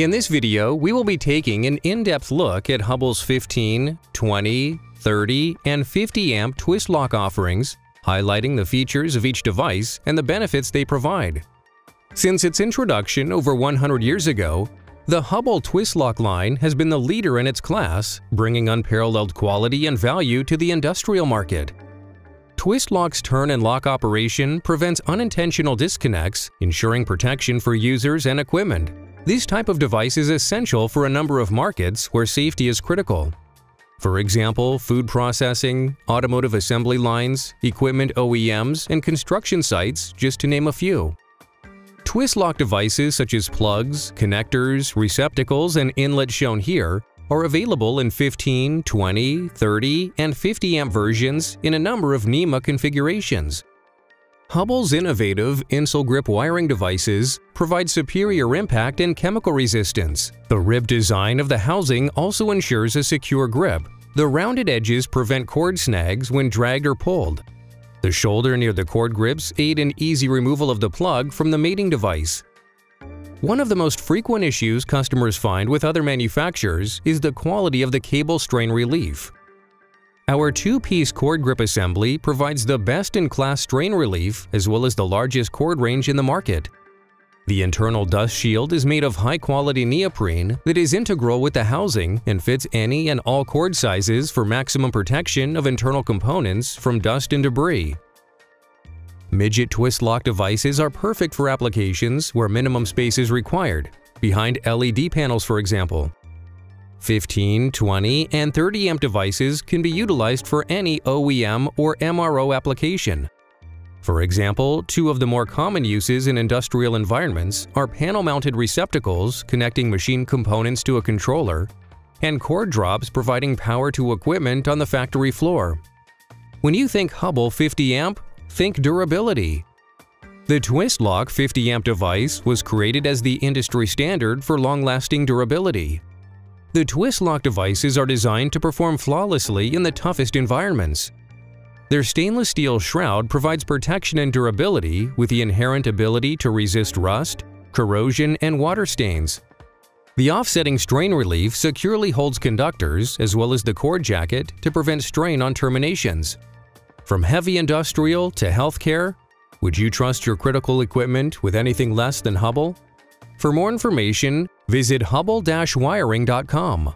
In this video, we will be taking an in-depth look at Hubbell's 15, 20, 30, and 50 amp twist lock offerings, highlighting the features of each device and the benefits they provide. Since its introduction over 100 years ago, the Hubbell twist lock line has been the leader in its class, bringing unparalleled quality and value to the industrial market. Twist lock's turn and lock operation prevents unintentional disconnects, ensuring protection for users and equipment. This type of device is essential for a number of markets where safety is critical. For example, food processing, automotive assembly lines, equipment OEMs, and construction sites, just to name a few. Twist lock devices such as plugs, connectors, receptacles, and inlets shown here are available in 15, 20, 30, and 50 amp versions in a number of NEMA configurations. Hubbell's innovative Insulgrip wiring devices provide superior impact and chemical resistance. The rib design of the housing also ensures a secure grip. The rounded edges prevent cord snags when dragged or pulled. The shoulder near the cord grips aid in easy removal of the plug from the mating device. One of the most frequent issues customers find with other manufacturers is the quality of the cable strain relief. Our two-piece cord grip assembly provides the best-in-class strain relief as well as the largest cord range in the market. The internal dust shield is made of high-quality neoprene that is integral with the housing and fits any and all cord sizes for maximum protection of internal components from dust and debris. Midget twist lock devices are perfect for applications where minimum space is required, behind LED panels for example. 15, 20, and 30 amp devices can be utilized for any OEM or MRO application. For example, two of the more common uses in industrial environments are panel-mounted receptacles connecting machine components to a controller and cord drops providing power to equipment on the factory floor. When you think Hubbell 50 amp, think durability. The Twist Lock 50 amp device was created as the industry standard for long-lasting durability. The twist lock devices are designed to perform flawlessly in the toughest environments. Their stainless steel shroud provides protection and durability with the inherent ability to resist rust, corrosion, and water stains. The offsetting strain relief securely holds conductors as well as the cord jacket to prevent strain on terminations. From heavy industrial to healthcare, would you trust your critical equipment with anything less than Hubbell? For more information, visit hubbell-wiring.com.